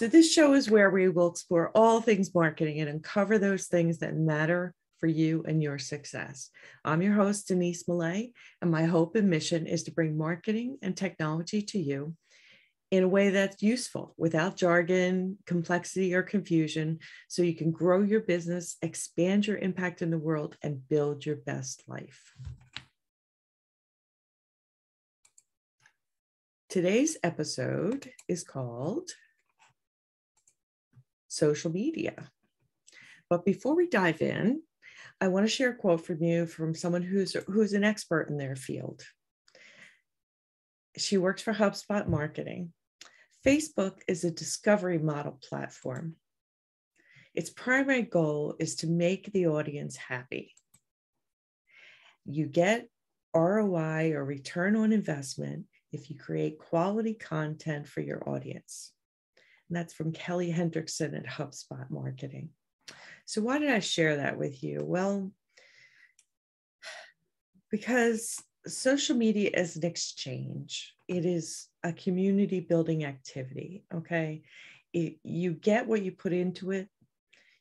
So, this show is where we will explore all things marketing and uncover those things that matter for you and your success. I'm your host, Denise Millet, and my hope and mission is to bring marketing and technology to you in a way that's useful without jargon, complexity, or confusion, so you can grow your business, expand your impact in the world, and build your best life. Today's episode is called Social Media. But before we dive in, I want to share a quote from you from someone who's who's an expert in their field. She works for HubSpot Marketing. Facebook is a discovery model platform. Its primary goal is to make the audience happy. You get ROI or return on investment if you create quality content for your audience. And that's from Kelly Hendrickson at HubSpot Marketing. So, why did I share that with you? Well, because social media is an exchange, it is a community building activity. Okay. It, you get what you put into it,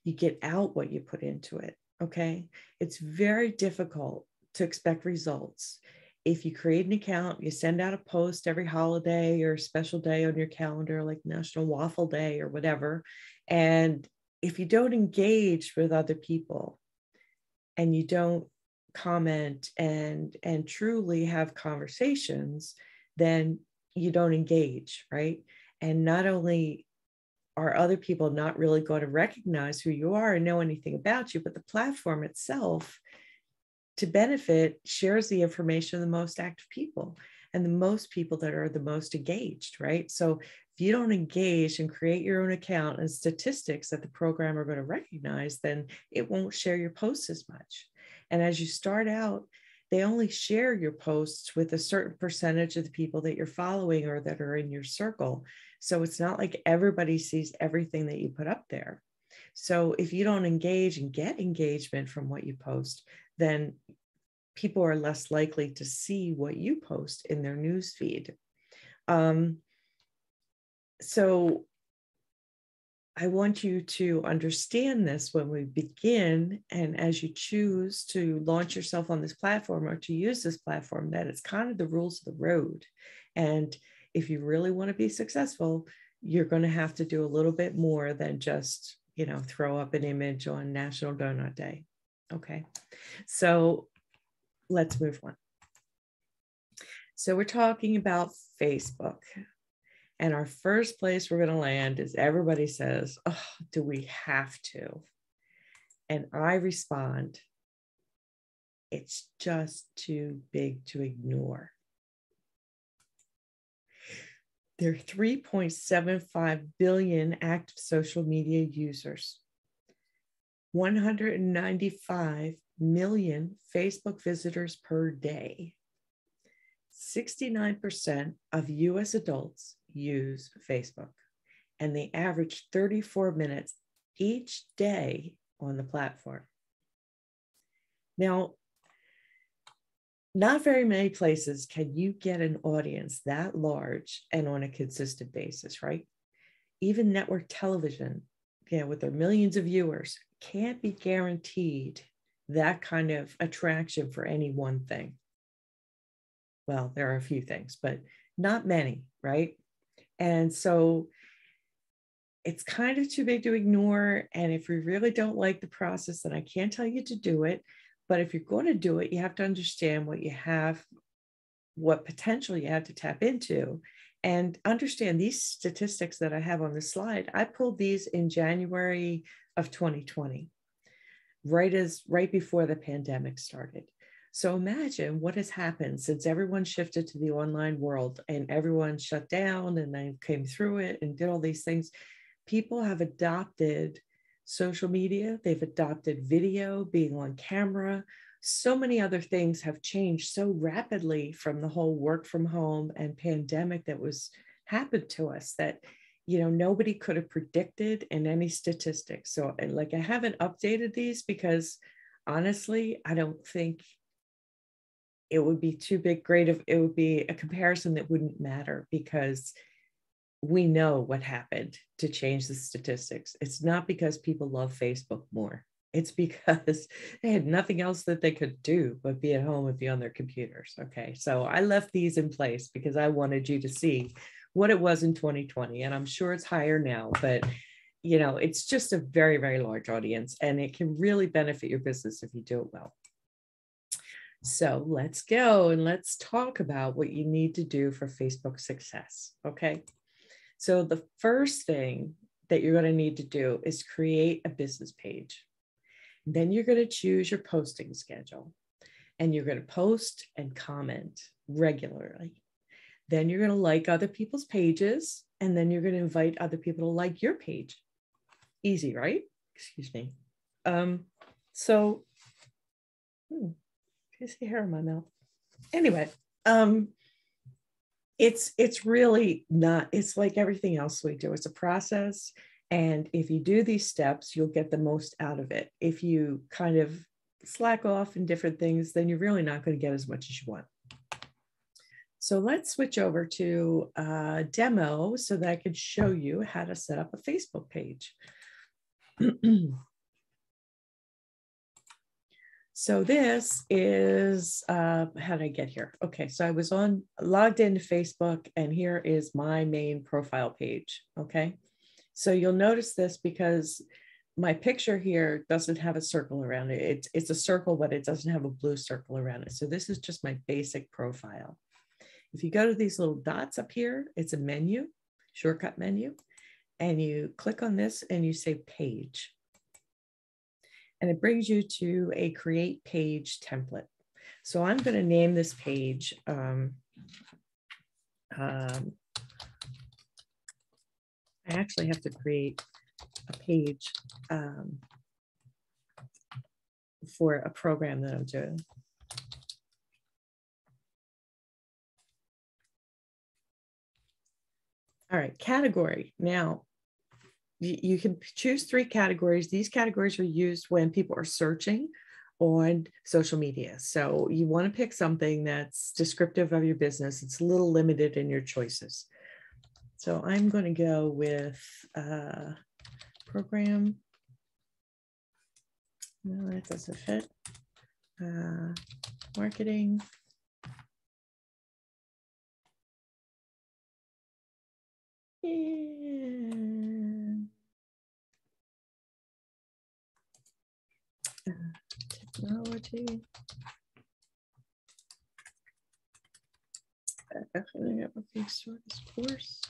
you get out what you put into it. Okay. It's very difficult to expect results. If you create an account, you send out a post every holiday or special day on your calendar, like National Waffle Day or whatever, and if you don't engage with other people and you don't comment and and truly have conversations then you don't engage right? And not only are other people not really going to recognize who you are and know anything about you but the platform itself to benefit shares the information of the most active people and the most people that are the most engaged right so if you don't engage and create your own account and statistics that the program are going to recognize, then it won't share your posts as much. And as you start out, they only share your posts with a certain percentage of the people that you're following or that are in your circle. So it's not like everybody sees everything that you put up there. So if you don't engage and get engagement from what you post, then people are less likely to see what you post in their news feed. Um, so I want you to understand this when we begin, and as you choose to launch yourself on this platform or to use this platform, that it's kind of the rules of the road. And if you really want to be successful, you're going to have to do a little bit more than just, you know, throw up an image on National Donut Day. Okay. So let's move on. So we're talking about Facebook. And our first place we're going to land is everybody says, Oh, do we have to? And I respond, It's just too big to ignore. There are 3.75 billion active social media users, 195 million Facebook visitors per day. 69% of US adults use Facebook, and they average 34 minutes each day on the platform. Now, not very many places can you get an audience that large and on a consistent basis, right? Even network television, know, with their millions of viewers, can't be guaranteed that kind of attraction for any one thing. Well, there are a few things, but not many, right? And so it's kind of too big to ignore. And if you really don't like the process, then I can't tell you to do it. But if you're going to do it, you have to understand what you have, what potential you have to tap into, and understand these statistics that I have on the slide. I pulled these in January of 2020, right as right before the pandemic started. So imagine what has happened since everyone shifted to the online world and everyone shut down and then came through it and did all these things. People have adopted social media, they've adopted video, being on camera. So many other things have changed so rapidly from the whole work from home and pandemic that was happened to us that you know nobody could have predicted in any statistics so like i haven't updated these because honestly i don't think it would be too big great if it would be a comparison that wouldn't matter because we know what happened to change the statistics. It's not because people love Facebook more. It's because they had nothing else that they could do but be at home and be on their computers. Okay. So I left these in place because I wanted you to see what it was in 2020. And I'm sure it's higher now, but you know, it's just a very, very large audience and it can really benefit your business if you do it well. So let's go and let's talk about what you need to do for Facebook success. Okay. So the first thing that you're going to need to do is create a business page. Then you're going to choose your posting schedule and you're going to post and comment regularly. Then you're going to like other people's pages and then you're going to invite other people to like your page. Easy, right? Excuse me. Um, so, hmm, you see hair in my mouth. Anyway, um, it's it's really not. It's like everything else we do. It's a process, and if you do these steps, you'll get the most out of it. If you kind of slack off in different things, then you're really not going to get as much as you want. So let's switch over to a demo so that I could show you how to set up a Facebook page. So this is, uh, how did I get here? Okay, so I was on logged into Facebook and here is my main profile page, okay? So you'll notice this because my picture here doesn't have a circle around it. It's, it's a circle, but it doesn't have a blue circle around it. So this is just my basic profile. If you go to these little dots up here, it's a menu, shortcut menu, and you click on this and you say page and it brings you to a create page template. So I'm going to name this page um, um, I actually have to create a page um, for a program that I'm doing. All right, category. Now, you can choose three categories. These categories are used when people are searching on social media. So you want to pick something that's descriptive of your business. It's a little limited in your choices. So I'm going to go with uh, program. No, that doesn't fit. Uh, marketing. Technology. Definitely have a big sort of course.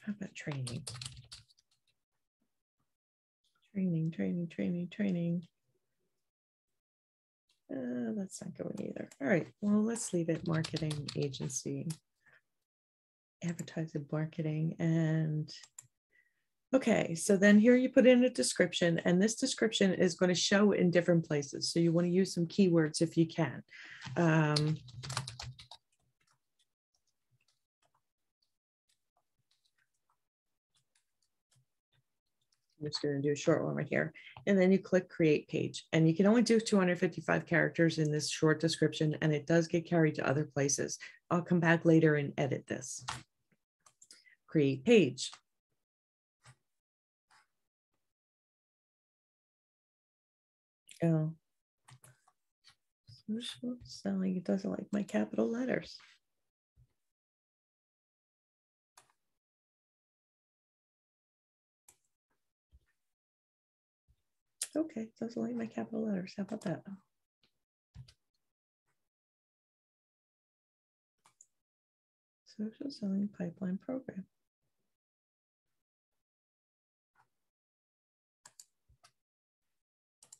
How about training? Training, training, training, training. Uh, that's not going either. All right, well, let's leave it marketing agency, advertising marketing. And okay, so then here you put in a description and this description is going to show in different places. So you want to use some keywords if you can. Um, I'm just going to do a short one right here. And then you click create page. And you can only do 255 characters in this short description, and it does get carried to other places. I'll come back later and edit this. Create page. Oh. Selling, it doesn't like my capital letters. Okay, doesn't like my capital letters. How about that? Social Selling Pipeline Program.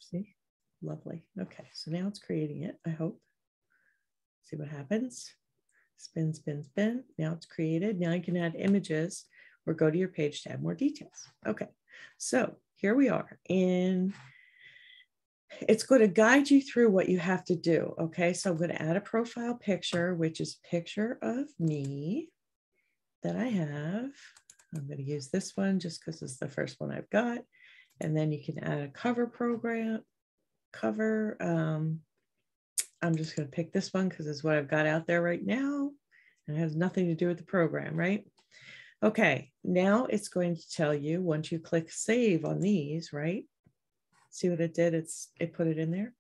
See, lovely. Okay, so now it's creating it, I hope. See what happens. Spin, spin, spin. Now it's created. Now you can add images or go to your page to add more details. Okay, so here we are in it's going to guide you through what you have to do. Okay, so I'm going to add a profile picture, which is picture of me that I have. I'm going to use this one just because it's the first one I've got. And then you can add a cover program, cover, um, I'm just going to pick this one because it's what I've got out there right now. And it has nothing to do with the program, right? Okay, now it's going to tell you once you click save on these, right? See what it did? It's it put it in there.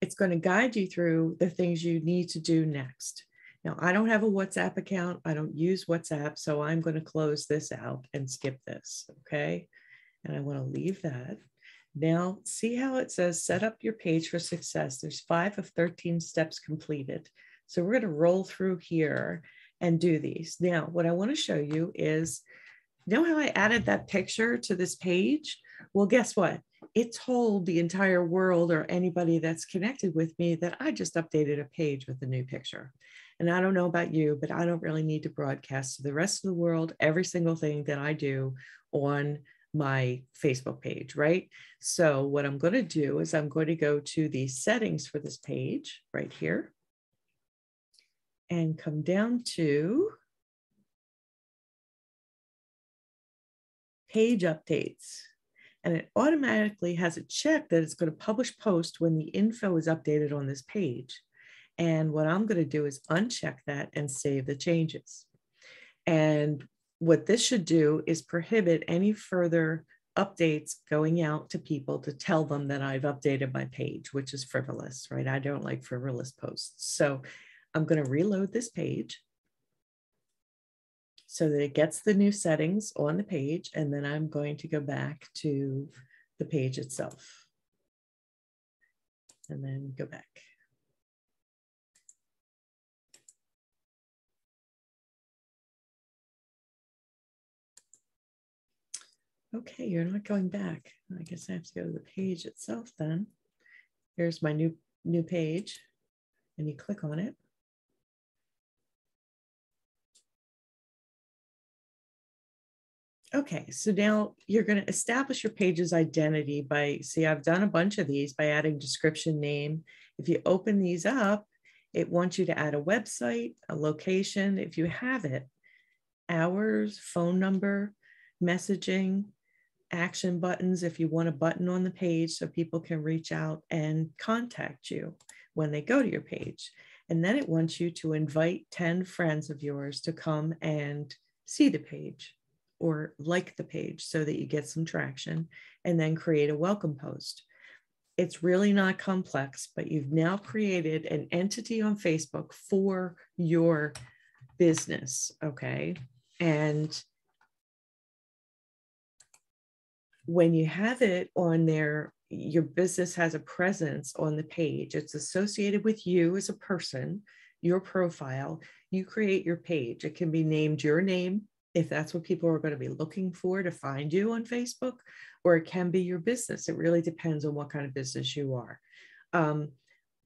It's going to guide you through the things you need to do next. Now, I don't have a WhatsApp account. I don't use WhatsApp, so I'm going to close this out and skip this, okay? And I want to leave that. Now, see how it says set up your page for success. There's five of 13 steps completed. So we're going to roll through here and do these. Now, what I want to show you is, you know how I added that picture to this page? Well, guess what? It told the entire world or anybody that's connected with me that I just updated a page with a new picture. And I don't know about you, but I don't really need to broadcast to the rest of the world every single thing that I do on my Facebook page, right? So what I'm going to do is I'm going to go to the settings for this page right here and come down to page updates. And it automatically has a check that it's going to publish post when the info is updated on this page. And what I'm going to do is uncheck that and save the changes. And what this should do is prohibit any further updates going out to people to tell them that I've updated my page, which is frivolous, right? I don't like frivolous posts. So I'm going to reload this page so that it gets the new settings on the page. And then I'm going to go back to the page itself. And then go back. Okay, you're not going back. I guess I have to go to the page itself then. Here's my new new page and you click on it. Okay, so now you're going to establish your page's identity by, see, I've done a bunch of these by adding description name. If you open these up, it wants you to add a website, a location, if you have it, hours, phone number, messaging, action buttons if you want a button on the page so people can reach out and contact you when they go to your page. And then it wants you to invite 10 friends of yours to come and see the page or like the page so that you get some traction and then create a welcome post. It's really not complex, but you've now created an entity on Facebook for your business. Okay. And when you have it on there, your business has a presence on the page. It's associated with you as a person, your profile. You create your page. It can be named your name if that's what people are going to be looking for to find you on Facebook, or it can be your business. It really depends on what kind of business you are. Um,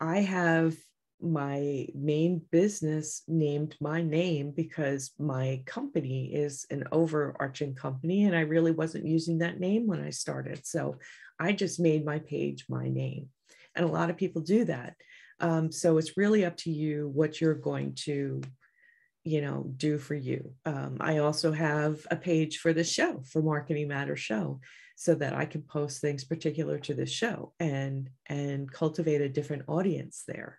I have my main business named my name because my company is an overarching company and I really wasn't using that name when I started. So I just made my page my name. And a lot of people do that. Um, so it's really up to you what you're going to you know do for you um, i also have a page for the show for marketing matter show so that i can post things particular to the show and and cultivate a different audience there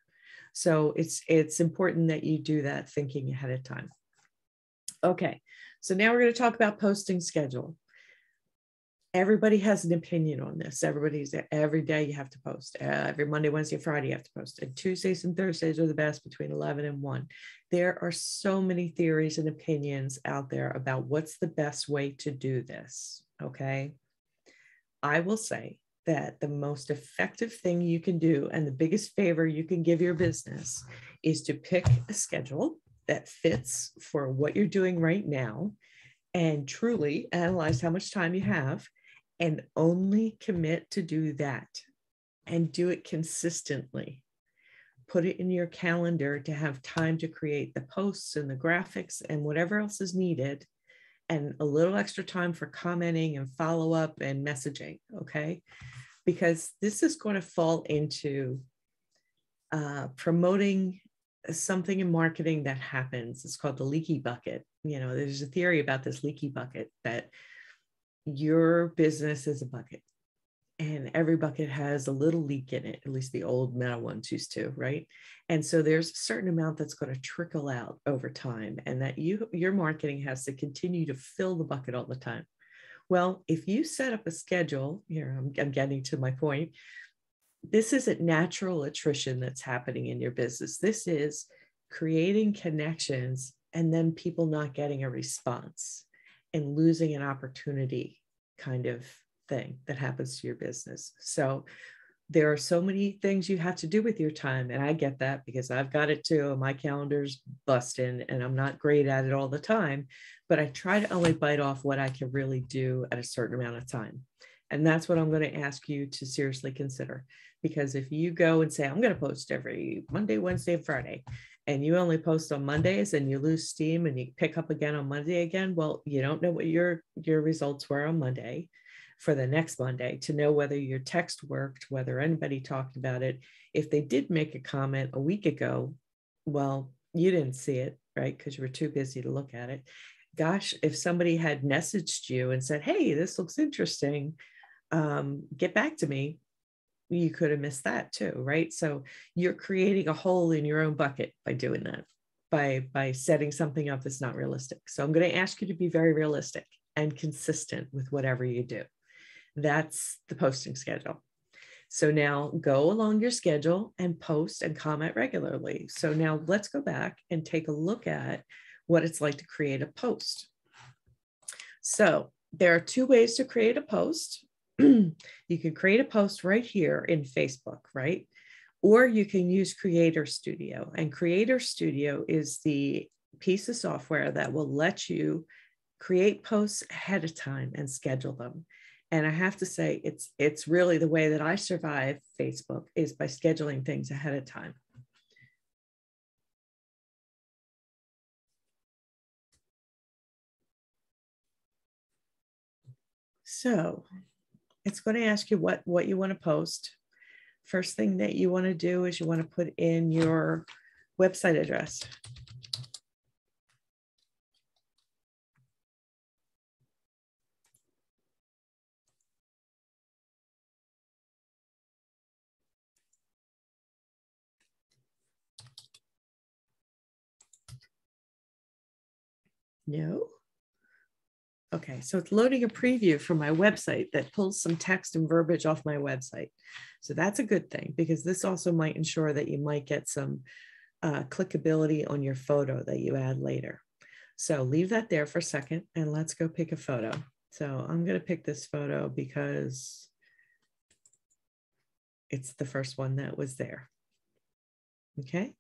so it's it's important that you do that thinking ahead of time. Okay, so now we're going to talk about posting schedule. Everybody has an opinion on this. Everybody's every day you have to post. Uh, every Monday, Wednesday, Friday you have to post. And Tuesdays and Thursdays are the best between 11 and 1. There are so many theories and opinions out there about what's the best way to do this. Okay. I will say that the most effective thing you can do and the biggest favor you can give your business is to pick a schedule that fits for what you're doing right now and truly analyze how much time you have and only commit to do that and do it consistently. Put it in your calendar to have time to create the posts and the graphics and whatever else is needed and a little extra time for commenting and follow up and messaging. Okay. Because this is going to fall into uh, promoting something in marketing that happens. It's called the leaky bucket. You know, there's a theory about this leaky bucket that your business is a bucket and every bucket has a little leak in it, at least the old metal ones used to, right? And so there's a certain amount that's going to trickle out over time, and that you your marketing has to continue to fill the bucket all the time. Well, if you set up a schedule, here I'm, I'm getting to my point. This isn't natural attrition that's happening in your business. This is creating connections and then people not getting a response and losing an opportunity kind of thing that happens to your business. So there are so many things you have to do with your time. And I get that because I've got it too. My calendar's busting and I'm not great at it all the time, but I try to only bite off what I can really do at a certain amount of time. And that's what I'm going to ask you to seriously consider. Because if you go and say, I'm going to post every Monday, Wednesday, and Friday, and you only post on Mondays and you lose steam and you pick up again on Monday again, well, you don't know what your your results were on Monday for the next Monday to know whether your text worked, whether anybody talked about it. If they did make a comment a week ago, well, you didn't see it, right? Because you were too busy to look at it. Gosh, if somebody had messaged you and said, Hey, this looks interesting, um, get back to me, you could have missed that too, right? So you're creating a hole in your own bucket by doing that, by by setting something up that's not realistic. So I'm going to ask you to be very realistic and consistent with whatever you do. That's the posting schedule. So now go along your schedule and post and comment regularly. So now let's go back and take a look at what it's like to create a post. So there are two ways to create a post. you can create a post right here in Facebook, right? Or you can use Creator Studio. And Creator Studio is the piece of software that will let you create posts ahead of time and schedule them. And I have to say, it's it's really the way that I survive Facebook is by scheduling things ahead of time. So it's going to ask you what, what you want to post. First thing that you want to do is you want to put in your website address. No. Okay, so it's loading a preview from my website that pulls some text and verbiage off my website. So that's a good thing because this also might ensure that you might get some uh, clickability on your photo that you add later. So leave that there for a second and let's go pick a photo. So I'm going to pick this photo because it's the first one that was there. Okay.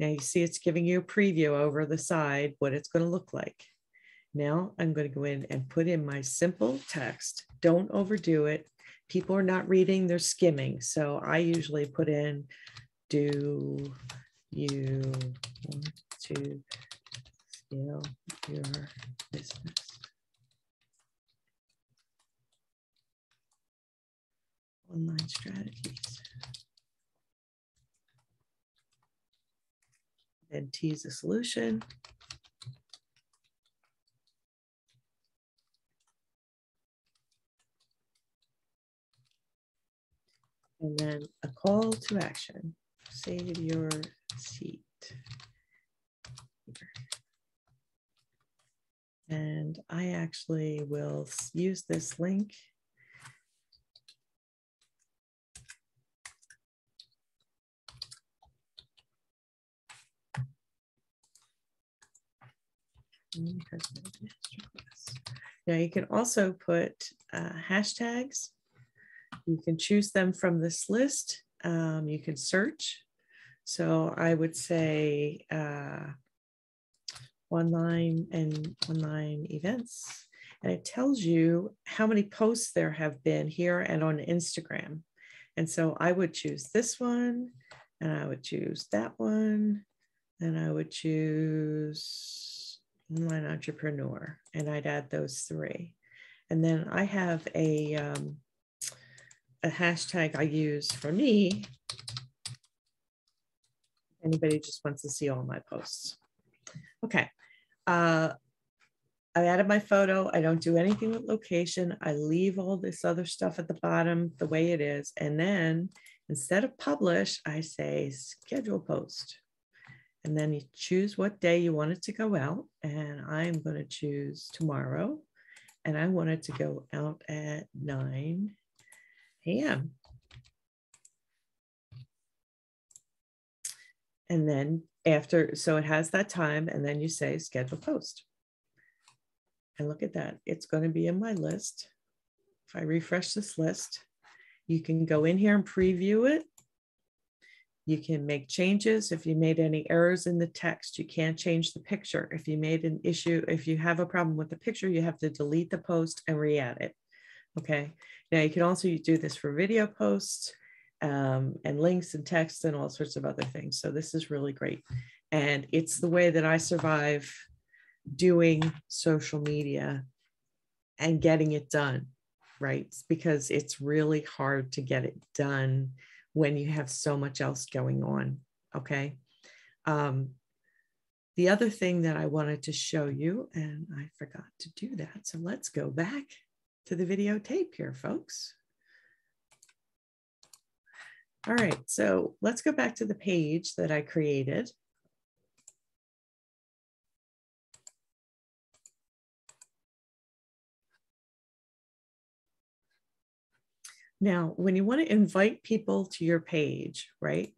Now you see it's giving you a preview over the side what it's going to look like. Now I'm going to go in and put in my simple text. Don't overdo it. People are not reading, they're skimming. So I usually put in, do you want to scale your business? Online strategies. Then tease a solution. And then a call to action. Save your seat. And I actually will use this link. Now you can also put uh, hashtags you can choose them from this list. Um, you can search. So I would say uh, and online events. And it tells you how many posts there have been here and on Instagram. And so I would choose this one, and I would choose that one, and I would choose online entrepreneur, and I'd add those three. And then I have a um, a hashtag I use for me. Anybody just wants to see all my posts. Okay. Uh, I added my photo. I don't do anything with location. I leave all this other stuff at the bottom the way it is. And then instead of publish, I say schedule post. And then you choose what day you want it to go out. And I'm going to choose tomorrow. And I want it to go out at 9 a.m. And then after, so it has that time, and then you say schedule post. And look at that, it's going to be in my list. If I refresh this list, you can go in here and preview it you can make changes. If you made any errors in the text, you can't change the picture. If you made an issue, if you have a problem with the picture, you have to delete the post and re-add it. Okay. Now you can also do this for video posts um, and links and text and all sorts of other things. So this is really great. And it's the way that I survive doing social media and getting it done, right? Because it's really hard to get it done when you have so much else going on. Okay. Um, the other thing that I wanted to show you, and I forgot to do that. So let's go back to the videotape here, folks. All right, so let's go back to the page that I created. Now, when you want to invite people to your page, right?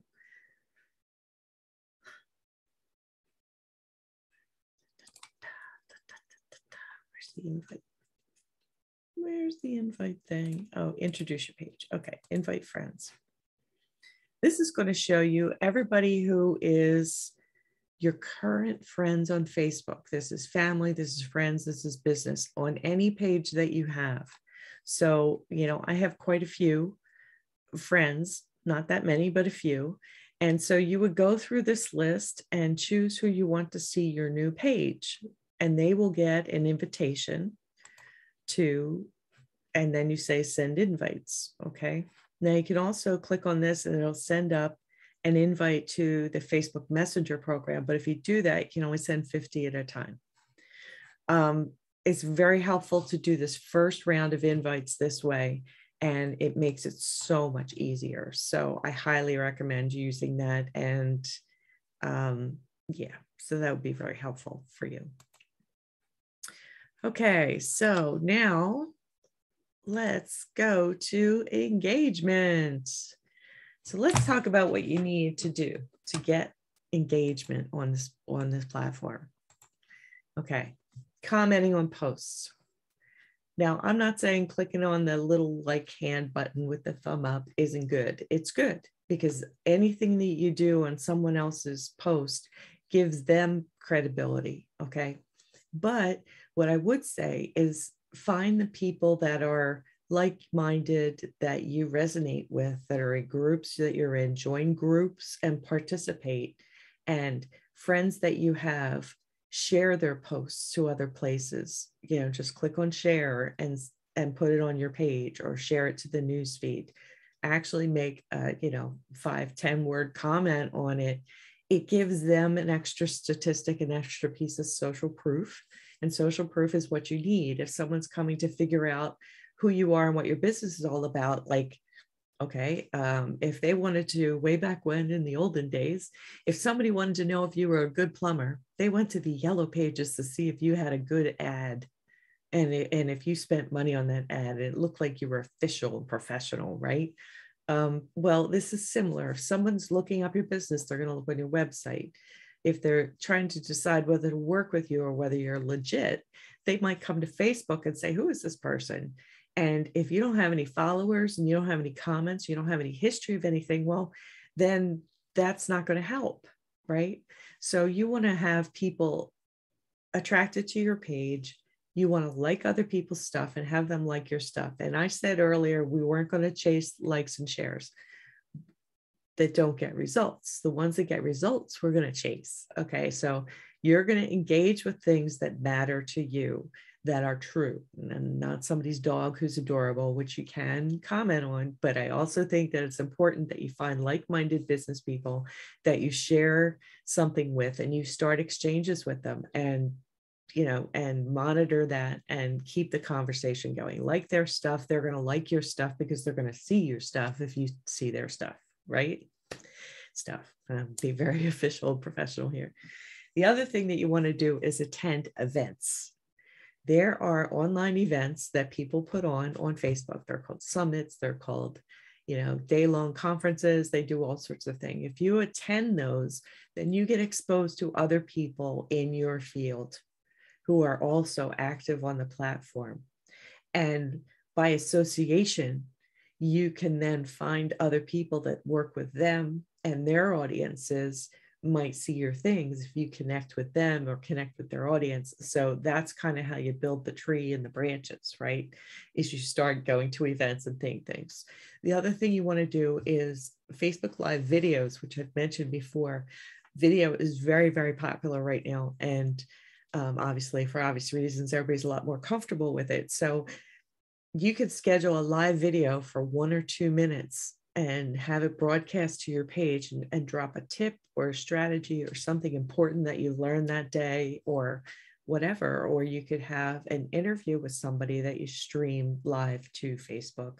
Where's the invite? Where's the invite thing? Oh, introduce your page. Okay, invite friends. This is going to show you everybody who is your current friends on Facebook. This is family, this is friends, this is business on any page that you have. So, you know, I have quite a few friends, not that many, but a few. And so you would go through this list and choose who you want to see your new page, and they will get an invitation to, and then you say send invites. Okay. Now you can also click on this and it'll send up an invite to the Facebook Messenger program. But if you do that, you can only send 50 at a time. Um, it's very helpful to do this first round of invites this way and it makes it so much easier so i highly recommend using that and um, yeah so that would be very helpful for you okay so now let's go to engagement so let's talk about what you need to do to get engagement on this on this platform okay commenting on posts. Now, I'm not saying clicking on the little like hand button with the thumb up isn't good. It's good because anything that you do on someone else's post gives them credibility. Okay. But what I would say is find the people that are like minded, that you resonate with, that are in groups that you're in, join groups and participate, and friends that you have share their posts to other places. You know just click on share and and put it on your page or share it to the news feed actually make a you know five ten word comment on it it gives them an extra statistic an extra piece of social proof. And social proof is what you need. If someone's coming to figure out who you are and what your business is all about like okay um, if they wanted to way back when in the olden days if somebody wanted to know if you were a good plumber they went to the yellow pages to see if you had a good ad. And, it, and if you spent money on that ad it looked like you were official and professional right um, well this is similar if someone's looking up your business they're going to look on your website if they're trying to decide whether to work with you or whether you're legit they might come to facebook and say who is this person and if you don't have any followers and you don't have any comments, you don't have any history of anything, well, then that's not going to help, right? So you want to have people attracted to your page. You want to like other people's stuff and have them like your stuff. And I said earlier, we weren't going to chase likes and shares that don't get results. The ones that get results, we're going to chase. Okay. So you're going to engage with things that matter to you that are true and not somebody's dog who's adorable, which you can comment on. But I also think that it's important that you find like minded business people that you share something with and you start exchanges with them. And you know, and monitor that and keep the conversation going. Like their stuff, they're going to like your stuff because they're going to see your stuff if you see their stuff, right? Stuff. Um, be very official, professional here. The other thing that you want to do is attend events. There are online events that people put on on Facebook. They're called summits. They're called you know, day long conferences, they do all sorts of things. If you attend those, then you get exposed to other people in your field who are also active on the platform. And by association, you can then find other people that work with them and their audiences might see your things if you connect with them or connect with their audience. So that's kind of how you build the tree and the branches, right? Is you start going to events and think things. The other thing you want to do is Facebook Live videos, which I've mentioned before. Video is very, very popular right now. And um, obviously, for obvious reasons, everybody's a lot more comfortable with it. So you could schedule a live video for one or two minutes and have it broadcast to your page and, and drop a tip or a strategy or something important that you learned that day or whatever. Or you could have an interview with somebody that you stream live to Facebook.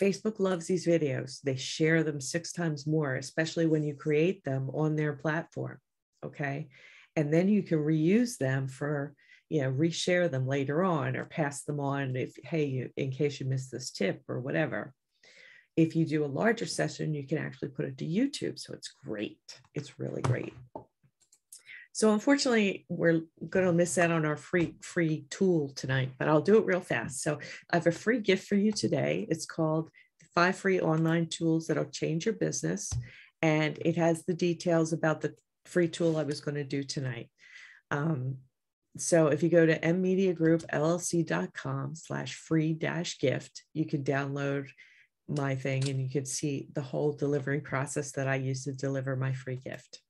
Facebook loves these videos. They share them six times more, especially when you create them on their platform. Okay. And then you can reuse them for, you know, reshare them later on or pass them on if, hey, you, in case you missed this tip or whatever if you do a larger session, you can actually put it to YouTube. So it's great. It's really great. So unfortunately, we're going to miss out on our free free tool tonight, but I'll do it real fast. So I have a free gift for you today. It's called Five Free Online Tools That'll Change Your Business. And it has the details about the free tool I was going to do tonight. Um, so if you go to mmediagroupllc.com slash free dash gift, you can download my thing and you can see the whole delivery process that I use to deliver my free gift.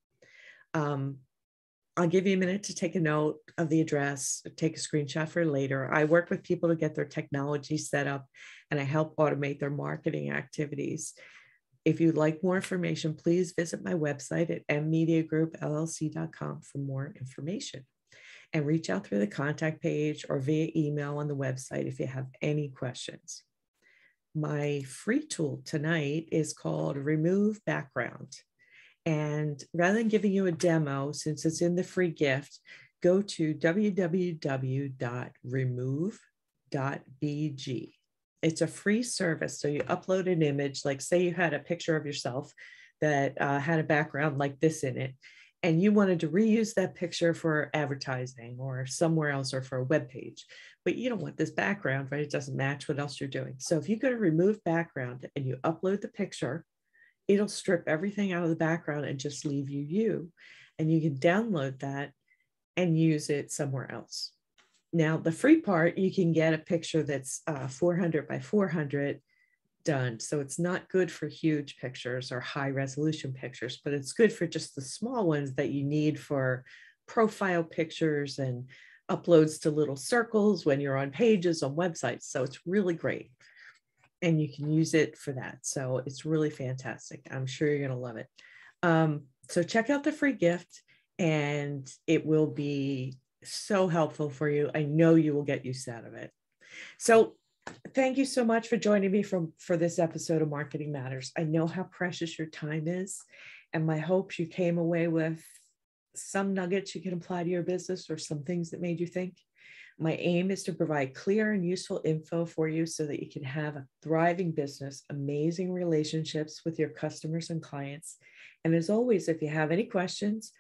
Um, I'll give you a minute to take a note of the address, take a screenshot for later. I work with people to get their technology set up and I help automate their marketing activities. If you'd like more information, please visit my website at mmediagroupllc.com for more information and reach out through the contact page or via email on the website if you have any questions my free tool tonight is called Remove Background. And rather than giving you a demo, since it's in the free gift, go to www.remove.bg. It's a free service. So you upload an image, like say you had a picture of yourself that uh, had a background like this in it and you wanted to reuse that picture for advertising or somewhere else or for a web page, but you don't want this background, right? It doesn't match what else you're doing. So if you go to remove background and you upload the picture, it'll strip everything out of the background and just leave you you. And you can download that and use it somewhere else. Now, the free part, you can get a picture that's uh, 400 by 400 done. So it's not good for huge pictures or high resolution pictures, but it's good for just the small ones that you need for profile pictures and uploads to little circles when you're on pages on websites. So it's really great. And you can use it for that. So it's really fantastic. I'm sure you're going to love it. Um, so check out the free gift and it will be so helpful for you. I know you will get use out of it. So thank you so much for joining me from for this episode of Marketing Matters. I know how precious your time is, and my hopes you came away with some nuggets you can apply to your business or some things that made you think. My aim is to provide clear and useful info for you so that you can have a thriving business, amazing relationships with your customers and clients. And as always, if you have any questions,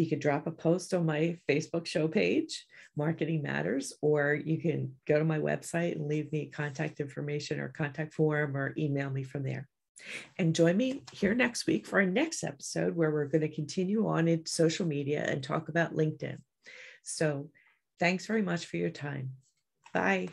you could drop a post on my Facebook show page, Marketing Matters, or you can go to my website and leave me contact information or contact form or email me from there. And join me here next week for our next episode where we're going to continue on in social media and talk about LinkedIn. So thanks very much for your time. Bye.